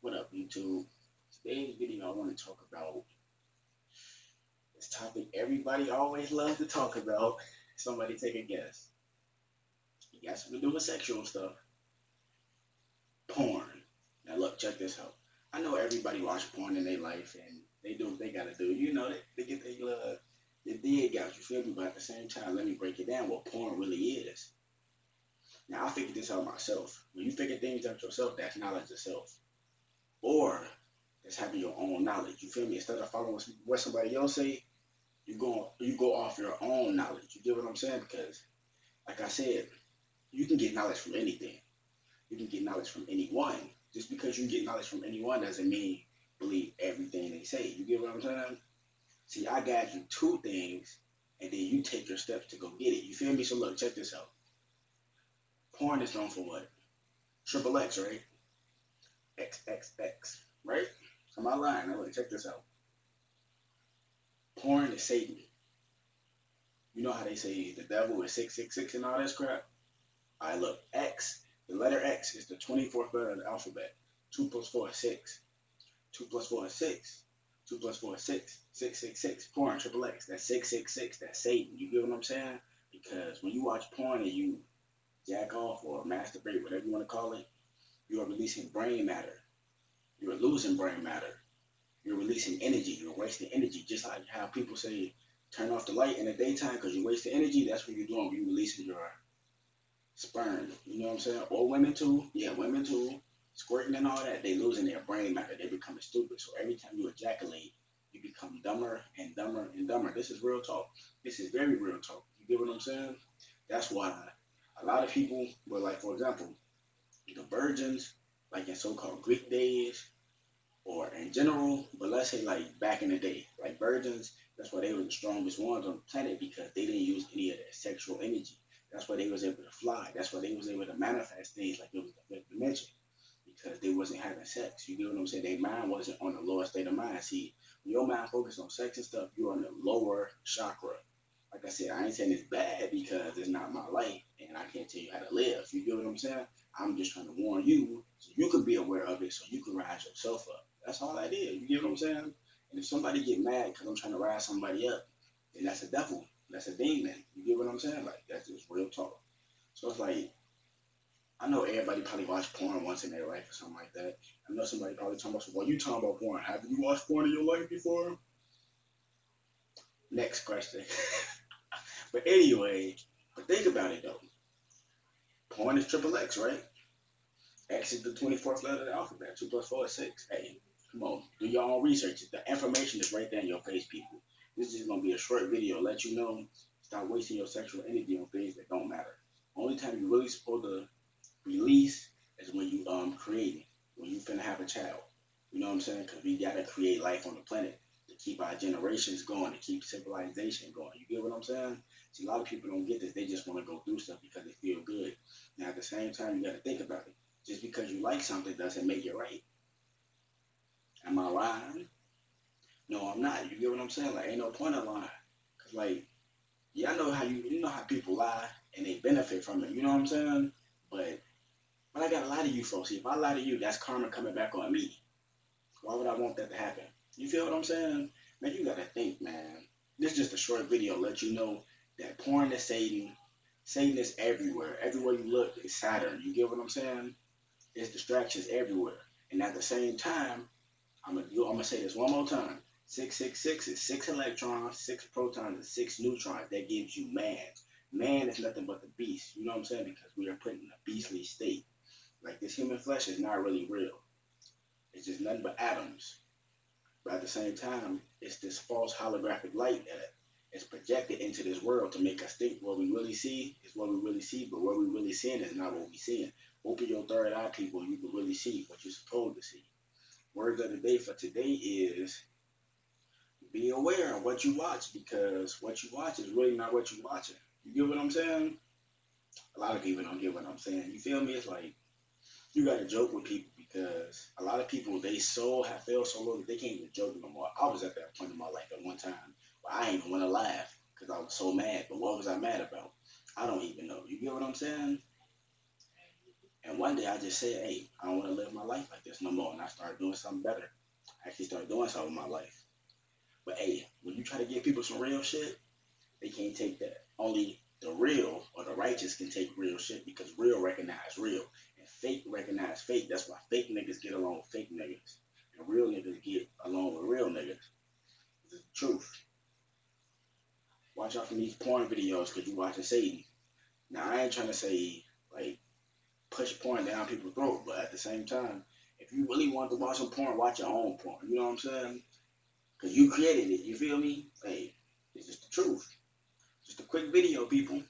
What up, YouTube? Today's video, I want to talk about this topic everybody always loves to talk about. Somebody take a guess. You to do with sexual stuff. Porn. Now look, check this out. I know everybody watch porn in their life and they do what they gotta do. You know, they, they get their uh, they dig out, you feel me? But at the same time, let me break it down what porn really is. Now I figured this out myself. When you figure things out yourself, that's knowledge itself. Or that's having your own knowledge. You feel me? Instead of following what somebody else say, you go you go off your own knowledge. You get what I'm saying? Because, like I said, you can get knowledge from anything. You can get knowledge from anyone. Just because you get knowledge from anyone doesn't mean believe everything they say. You get what I'm saying? See, I got you two things, and then you take your steps to go get it. You feel me? So look, check this out. Porn is known for what? Triple X, right? X X X, right? Am I lying? Check this out. Porn is Satan. You know how they say the devil is 666 and all this crap? I look, X, the letter X is the 24th letter of the alphabet. 2 plus 4 is 6. 2 plus 4 is 6. 2 plus 4 is 6. 666. Porn, triple X. That's 666. That's Satan. You get what I'm saying? Because when you watch porn and you jack off or masturbate, whatever you want to call it, you are releasing brain matter. You are losing brain matter. You're releasing energy. You're wasting energy. Just like how people say, turn off the light in the daytime because you're wasting energy. That's what you're doing. You're releasing your sperm. You know what I'm saying? Or women too. Yeah, women too. Squirting and all that. They losing their brain matter. They becoming stupid. So every time you ejaculate, you become dumber and dumber and dumber. This is real talk. This is very real talk. You get what I'm saying? That's why a lot of people were like, for example, the virgins, like in so-called Greek days, or in general, but let's say like back in the day, like virgins, that's why they were the strongest ones on the planet because they didn't use any of their sexual energy. That's why they was able to fly. That's why they was able to manifest things like it was the fifth dimension because they wasn't having sex. You get what I'm saying? Their mind wasn't on the lower state of mind. See, when your mind focused on sex and stuff, you're on the lower chakra. Like I said, I ain't saying it's bad because it's not my life and I can't tell you how to live. You get what I'm saying? I'm just trying to warn you so you can be aware of it so you can rise yourself up. That's all that is. You get what I'm saying? And if somebody get mad because I'm trying to rise somebody up, then that's a devil. That's a demon. You get what I'm saying? Like that's just real talk. So it's like I know everybody probably watched porn once in their life or something like that. I know somebody probably talking about, well, you talking about porn. Have you watched porn in your life before? Next question. but anyway, but think about it though. Porn is triple X, right? X is the 24th letter of the alphabet. 2 plus 4 is 6. Hey, come on. Do your own research. The information is right there in your face, people. This is going to be a short video. Let you know. Stop wasting your sexual energy on things that don't matter. Only time you really supposed to release is when you um create when you finna have a child. You know what I'm saying? Because we gotta create life on the planet to keep our generations going, to keep civilization going. You get what I'm saying? See, a lot of people don't get this. They just want to go through stuff because they feel good. Now, at the same time, you gotta think about it. Just because you like something doesn't make it right. Am I lying? No, I'm not. You get what I'm saying? Like, ain't no point in lying. Cause like, yeah, I know how you you know how people lie and they benefit from it. You know what I'm saying? But but I gotta lie to you folks. See, if I lie to you, that's karma coming back on me. Why would I want that to happen? You feel what I'm saying? Man, you gotta think, man. This is just a short video, let you know that porn is Satan. Satan is everywhere. Everywhere you look is Saturn. You get what I'm saying? There's distractions everywhere. And at the same time, I'm gonna I'm gonna say this one more time. 666 is six electrons, six protons, and six neutrons. That gives you man. Man is nothing but the beast. You know what I'm saying? Because we are put in a beastly state. Like this human flesh is not really real. It's just nothing but atoms. But at the same time, it's this false holographic light that is projected into this world to make us think what we really see is what we really see, but what we really seeing is not what we seeing. Open your third eye, people, you can really see what you're supposed to see. Words of the day for today is be aware of what you watch because what you watch is really not what you're watching. You get what I'm saying? A lot of people don't get what I'm saying. You feel me? It's like you got to joke with people because a lot of people they so have failed so low that they can't even joke no more. I was at that point in my life at one time where I didn't even want to laugh because I was so mad. But what was I mad about? I don't even know. You get what I'm saying? And one day I just said, hey, I don't want to live my life like this no more. And I started doing something better. I actually started doing something in my life. But hey, when you try to give people some real shit, they can't take that. Only the real or the righteous can take real shit because real recognize real fake recognize fake. That's why fake niggas get along with fake niggas and real niggas get along with real niggas. It's the truth. Watch out from these porn videos because you watching Satan. Now I ain't trying to say like push porn down people's throat, but at the same time, if you really want to watch some porn, watch your own porn. You know what I'm saying? Because you created it. You feel me? Hey, it's just the truth. Just a quick video, people.